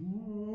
Mm.